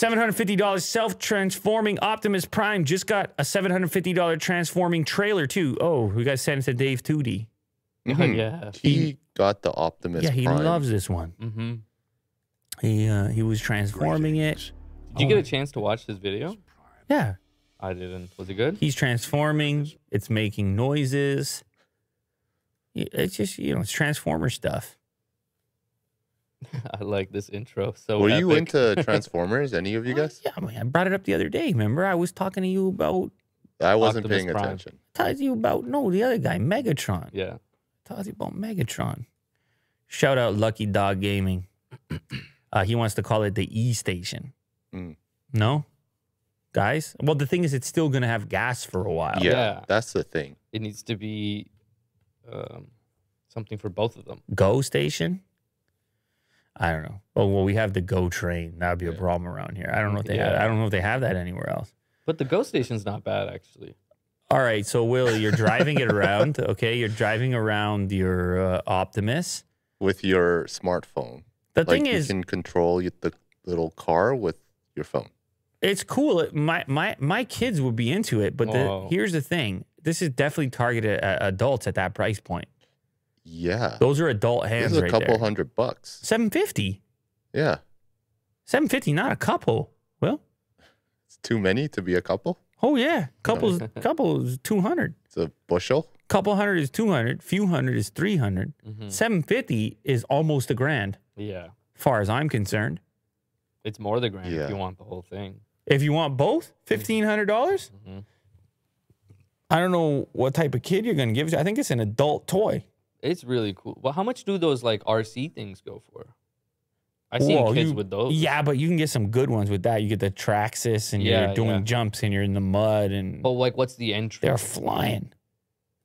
$750 self transforming Optimus Prime just got a $750 transforming trailer, too. Oh, we got sent it to Dave Tootie. Oh, yeah. He got the Optimus. yeah, he Prime. loves this one. Mm-hmm. He uh, he was transforming it. Did you get a chance to watch this video? Yeah, I didn't. Was it good? he's transforming. It's making noises. It's just you know it's Transformer stuff. I like this intro. So Were you into Transformers? Any of you guys? Yeah, I, mean, I brought it up the other day. Remember, I was talking to you about I wasn't Optimus paying Prime. attention. talking to you about no the other guy Megatron. Yeah. Talking to you about Megatron. Shout out Lucky Dog Gaming. Uh, he wants to call it the E station. Mm. No, guys. Well, the thing is, it's still gonna have gas for a while. Yeah, Yeah. that's the thing. It needs to be um, something for both of them. Go station. I don't know. Oh well, we have the Go train. That would be a Yeah. problem around here. I don't know if they. Have, I don't know if they have that anywhere else. But the Go Station's not bad, actually. All right, so Will, you're driving it around. Okay, you're driving around your uh, Optimus. With your smartphone, The like thing you is, you can control the little car with your phone. it's cool. It- My my my kids would be into it, but the, here's the thing: this is definitely targeted at adults at that price point. Yeah, Those are adult this hands is a right couple there. hundred bucks. Seven fifty. Yeah, Seven fifty, not a couple. Well, it's too many to be a couple. oh yeah, couples couples two hundred. It's a bushel. Couple hundred is two hundred. Few hundred is three hundred. Mhm. Seven fifty is almost a grand, Yeah. far as I'm concerned. It's more the grand Yeah. if you want the whole thing. If you want both, fifteen hundred dollars. Mhm. I don't know what type of kid you're gonna give it. to. I think it's an adult toy. It's really cool. Well, how much do those like RC things go for? I Whoa, kids you- with those. Yeah, but you can get some good ones with that. You get the Traxxas, and Yeah, you're doing yeah. jumps, and you're in the mud, and But like, what's the entry? they're flying.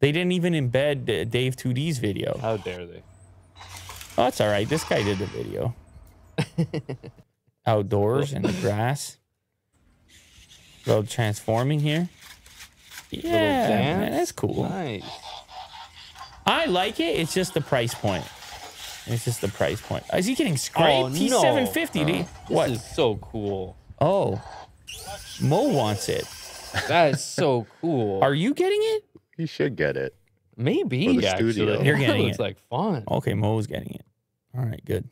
They didn't even embed Dave 2D's video. How dare they? Oh, that's all right. This guy did the video. Outdoors in the grass. Little transforming here. Yeah, man, that's cool. Nice. I like it. It's just the price point. It's just the price point. Is he getting oh, scraped? Oh, He's no. 750. dude. This What? is so cool. Oh. Mo wants it. That is so cool. Are you getting it? You should get it. Maybe For the actually. studio. You're getting Looks it. like fun. Okay, Mo's getting it. All right, good.